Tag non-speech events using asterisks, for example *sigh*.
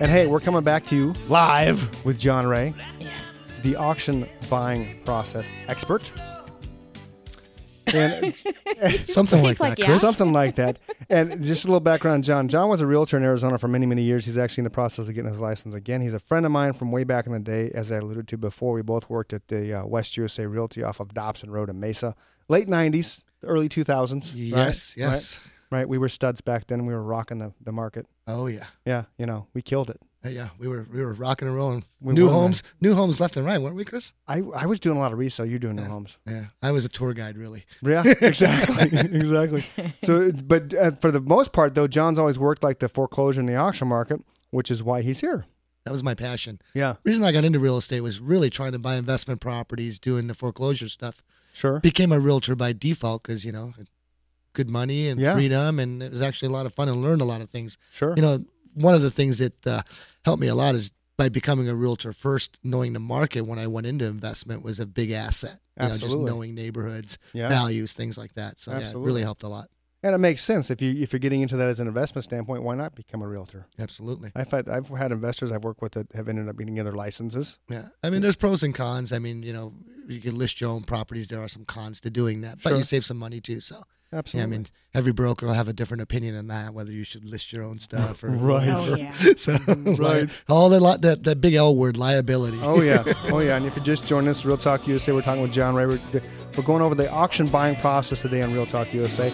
And hey, we're coming back to you live with John Ray, the auction buying process expert. And *laughs* Something like like, that, yeah. Chris. something like that. And just a little background John. John was a realtor in Arizona for many, many years. He's actually in the process of getting his license again. He's a friend of mine from way back in the day, as I alluded to before. We both worked at the uh, West USA Realty off of Dobson Road in Mesa. Late 90s, early 2000s. right? Yes, yes. Right, right. We were studs back then. We were rocking the, the market. Oh yeah. Yeah, you know, we killed it. Yeah, we were we were rocking and rolling. We new were, man. homes, new homes left and right, weren't we, Chris? I, I was doing a lot of resale. You're doing new homes. Yeah, I was a tour guide, really. Yeah, *laughs* exactly, *laughs* exactly. So, but uh, for the most part, though, John's always worked like the foreclosure and the auction market, which is why he's here. That was my passion. Yeah, reason I got into real estate was really trying to buy investment properties, doing the foreclosure stuff. sure. Became a realtor by default because you know, good money and Yeah. freedom, and it was actually a lot of fun and learned a lot of things. Sure. You know, one of the things that uh, helped me a lot is by becoming a realtor first, knowing the market when I went into investment was a big asset. You know, Absolutely. just knowing neighborhoods, Yeah. values, things like that. So yeah, it really helped a lot. And it makes sense if you if you're getting into that as an investment standpoint, why not become a realtor? Absolutely. I've had I've had investors I've worked with that have ended up getting their licenses. Yeah. I mean, there's pros and cons. I mean, you know, you can list your own properties. There are some cons to doing that, but Sure. you save some money too. So, yeah, Absolutely. I mean, every broker will have a different opinion on that, whether you should list your own stuff or *laughs* Right. Oh yeah. *laughs* So, *laughs* Right. all the li- that that big L word, liability. Oh yeah, oh yeah. And if you just joined us, Real Talk USA, we're talking with John Ray. We're, we're going over the auction buying process today on Real Talk USA.